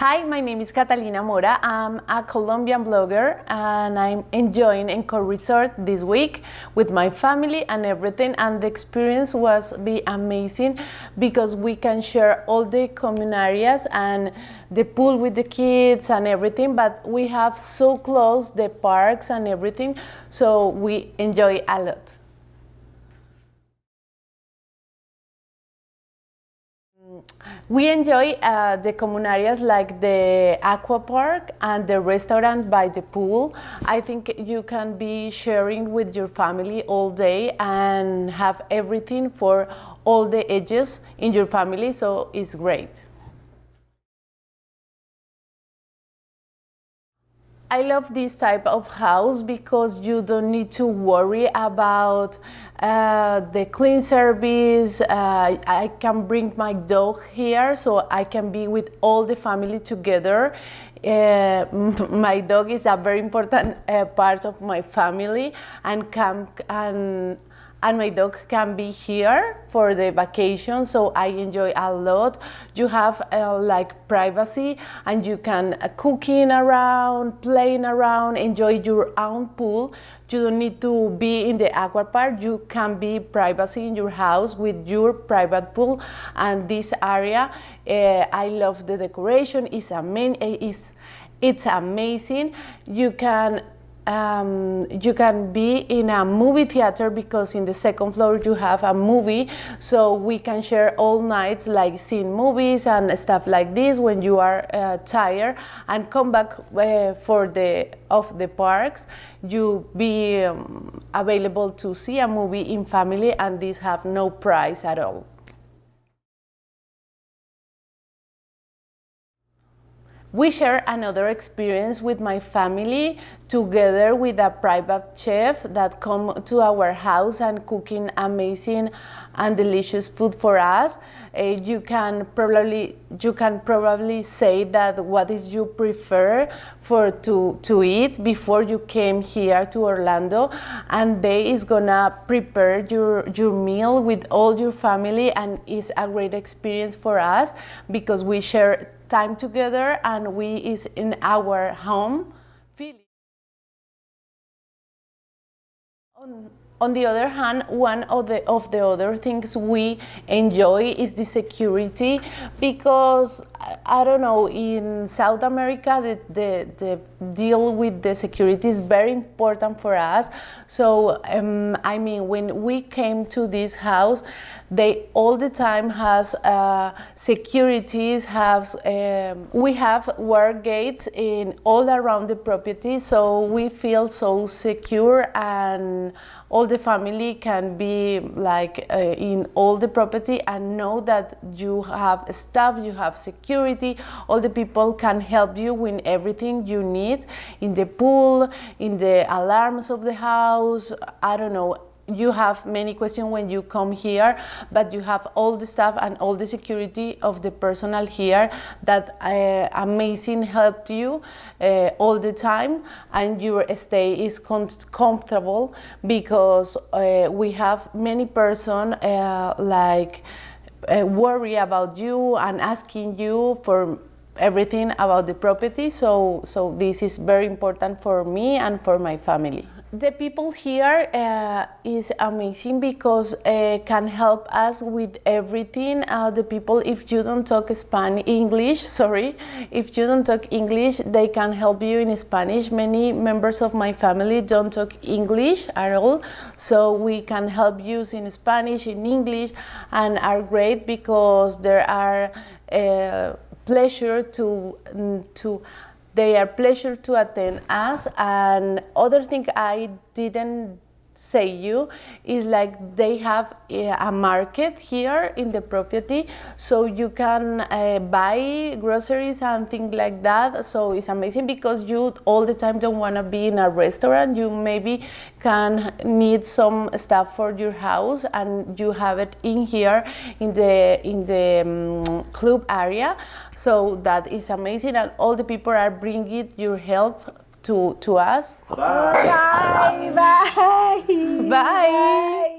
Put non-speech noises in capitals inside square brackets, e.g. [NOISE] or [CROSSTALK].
Hi, my name is Catalina Mora. I'm a Colombian blogger and I'm enjoying Encore Resort this week with my family and everything. And the experience was be amazing because we can share all the common areas and the pool with the kids and everything. But we have so close the parks and everything, so we enjoy a lot. We enjoy uh, the common areas like the aqua park and the restaurant by the pool. I think you can be sharing with your family all day and have everything for all the ages in your family, so it's great. I love this type of house because you don't need to worry about uh, the clean service. Uh, I can bring my dog here so I can be with all the family together. Uh, [LAUGHS] my dog is a very important uh, part of my family and come and and my dog can be here for the vacation so i enjoy a lot. You have uh, like privacy and you can uh, cooking around playing around enjoy your own pool. You don't need to be in the aqua park. You can be privacy in your house with your private pool. And this area uh, i love the decoration. It's, ama- it's, it's amazing. You can um, you can be in a movie theater because in the second floor you have a movie. So we can share all nights like seeing movies and stuff like this when you are uh, tired and come back uh, for the of the parks. You be um, available to see a movie in family and these have no price at all We share another experience with my family together with a private chef that come to our house and cooking amazing and delicious food for us. Uh, you can probably you can probably say that what is you prefer for to to eat before you came here to Orlando and they is gonna prepare your your meal with all your family and it's a great experience for us because we share time together and we is in our home On, on the other hand, one of the of the other things we enjoy is the security because I don't know in South America the, the, the deal with the security is very important for us. So um, I mean when we came to this house, they all the time has uh, securities have um, we have work gates in all around the property so we feel so secure and all the family can be like uh, in all the property and know that you have staff you have security all the people can help you with everything you need in the pool in the alarms of the house i don't know you have many questions when you come here, but you have all the stuff and all the security of the personal here that uh, amazing help you uh, all the time, and your stay is comfortable because uh, we have many person uh, like uh, worry about you and asking you for everything about the property. So, so this is very important for me and for my family the people here uh, is amazing because uh, can help us with everything. Uh, the people if you don't talk spanish english [LAUGHS] sorry if you don't talk english they can help you in spanish. Many members of my family don't talk english at all so we can help you in spanish in english and are great because there are uh, pleasure to mm, to they are pleasure to attend us. And other thing i didn't say you is like they have a market here in the property. So you can uh, buy groceries and things like that. So it's amazing because you all the time don't want to be in a restaurant. You maybe can need some stuff for your house and you have it in here in the in the um, club area. So that is amazing and all the people are bringing your help to, to us. Bye. Bye. Bye. Bye.